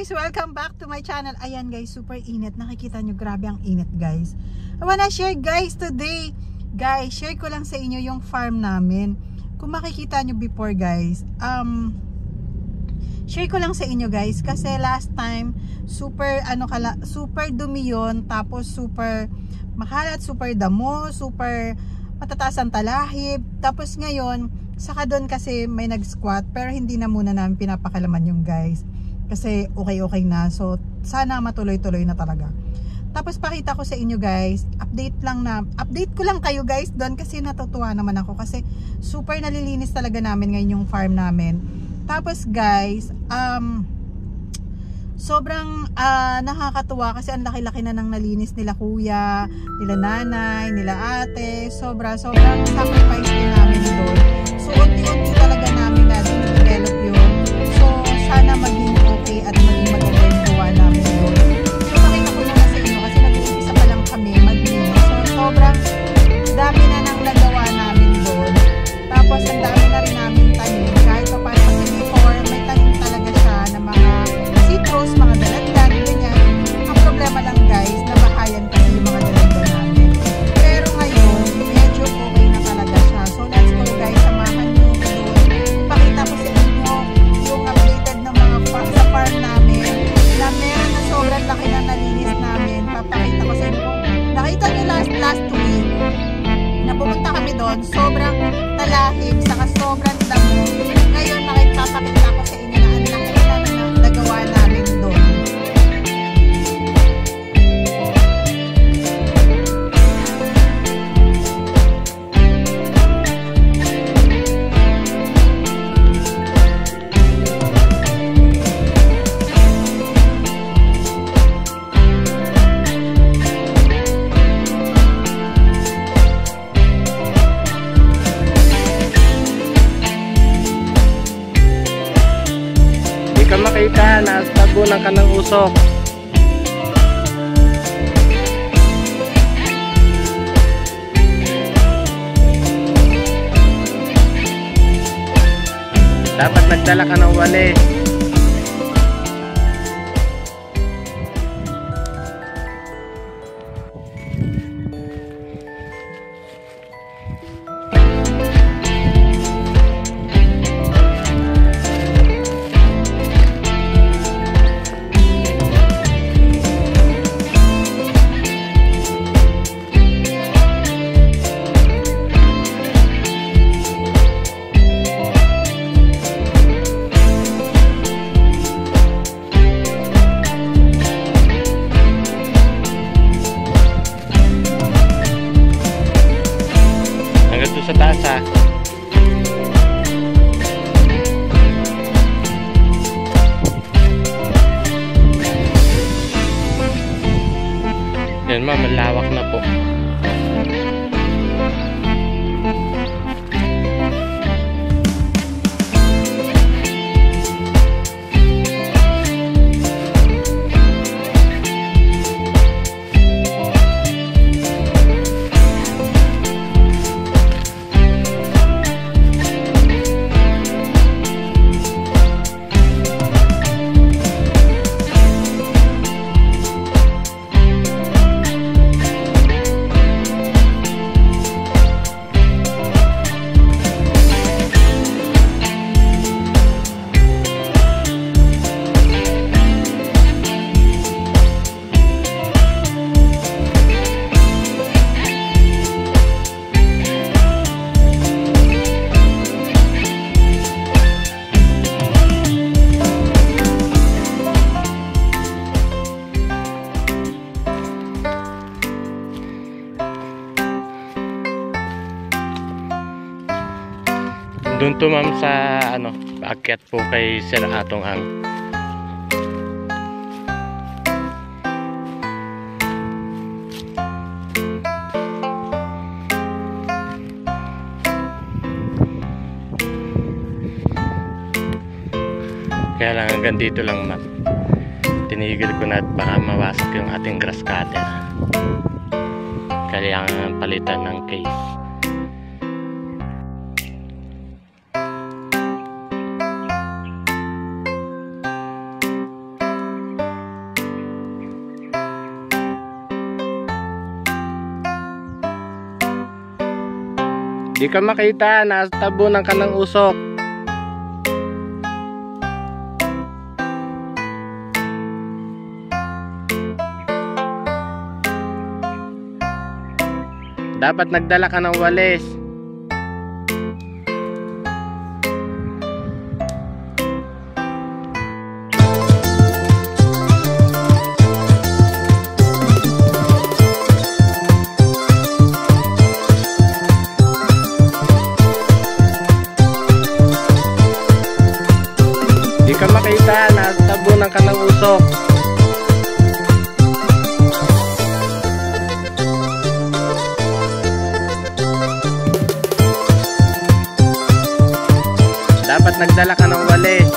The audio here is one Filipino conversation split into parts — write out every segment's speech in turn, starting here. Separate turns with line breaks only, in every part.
guys! Welcome back to my channel. Ayan guys, super init. Nakikita nyo, grabe ang init guys. I wanna share guys today. Guys, share ko lang sa inyo yung farm namin. Kung makikita nyo before guys, um, share ko lang sa inyo guys. Kasi last time, super, ano kala, super dumi yun. Tapos super makalat, super damo, super matataas ang talahib. Tapos ngayon, saka doon kasi may nag-squat pero hindi na muna namin pinapakalaman yung guys kasi okay okay na so sana matuloy tuloy na talaga tapos pakita ko sa inyo guys update lang na update ko lang kayo guys doon kasi natutuwa naman ako kasi super nalilinis talaga namin ngayon yung farm namin tapos guys um sobrang uh, nakakatuwa kasi ang laki-laki na nang nalinis nila kuya, nila nanay, nila ate. Sobra, sobrang sacrifice din namin doon. So, unti-unti talaga namin na develop yun. So, sana maging okay at maging maganda yung gawa namin doon. So, nakita ko na sa inyo kasi nag-umpisa pa lang kami maglinis. So, sobrang dami na nang nagawa namin doon. Tapos, ang dami na rin
makita, nastabunan ka ng usok. Dapat nagdala ka ng wali. Doon to ma'am sa ano, paakyat po kay Sir Atong Ang. Kaya lang hanggang dito lang ma'am. Tinigil ko na at baka mawasak yung ating grass cutter. Kailangan palitan ng case.
Di ka makita, nasa ka ng usok. Dapat nagdala ka ng walis. Dapat nagdala ka ng walis.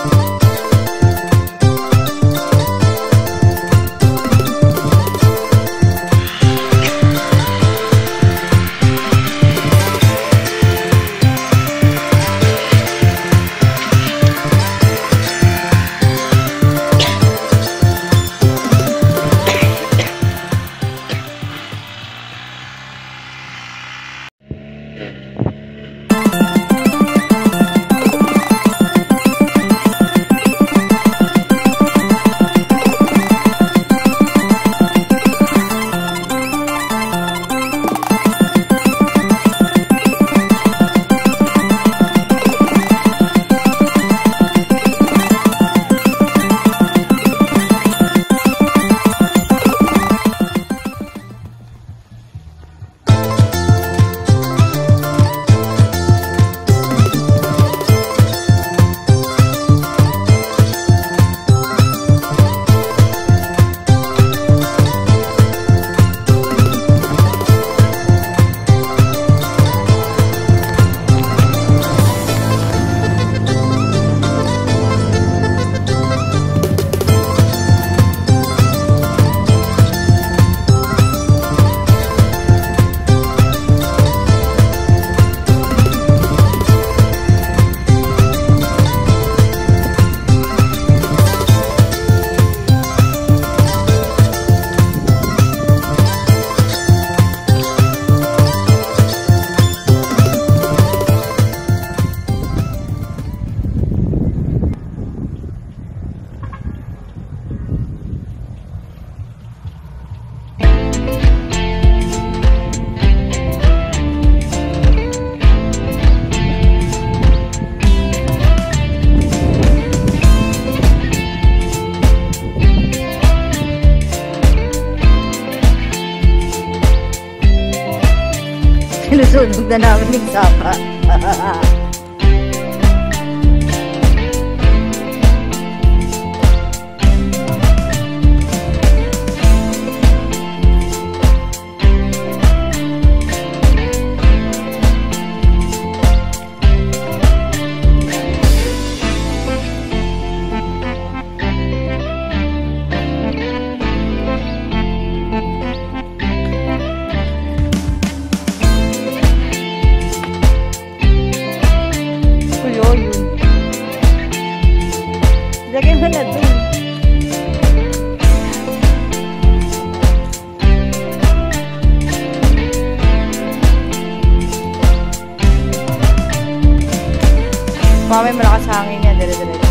Sinusunog na namin ng sapa. Mamaya malakas hangin yan, dire-dire.